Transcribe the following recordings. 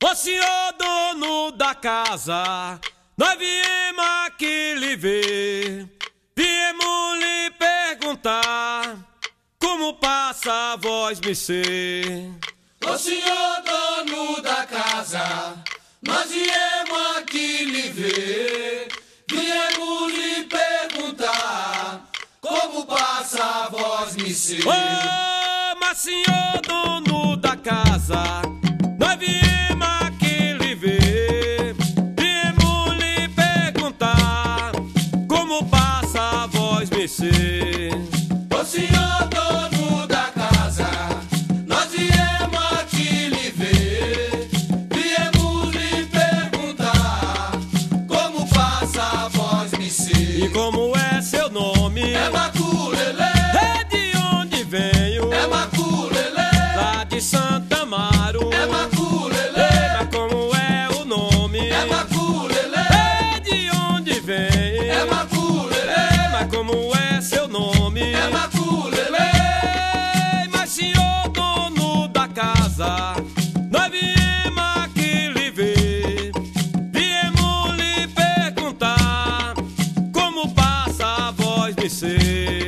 Ô senhor dono da casa, nós viemos aqui lhe ver, viemos lhe perguntar como passa a voz me ser. Ô senhor dono da casa, nós viemos aqui lhe ver, viemos lhe perguntar como passa a voz me ser. Ô, mas senhor dono da casa. E como é você.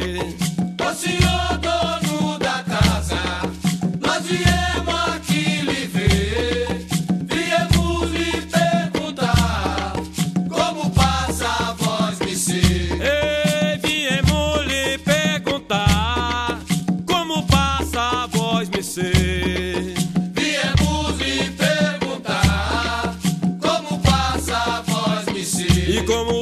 sua voz me. Viemos lhe perguntar como passa a voz me ser. E como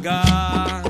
が